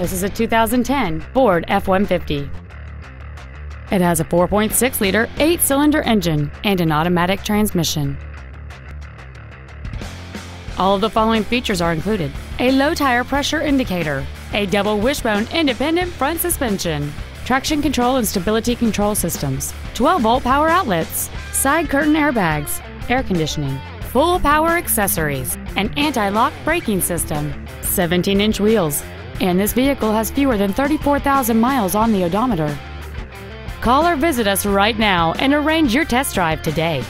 This is a 2010 Ford F-150. It has a 4.6-liter eight-cylinder engine and an automatic transmission. All of the following features are included. A low tire pressure indicator, a double wishbone independent front suspension, traction control and stability control systems, 12 volt power outlets, side curtain airbags, air conditioning, full power accessories, an anti-lock braking system, 17 inch wheels, and this vehicle has fewer than 34,000 miles on the odometer. Call or visit us right now and arrange your test drive today.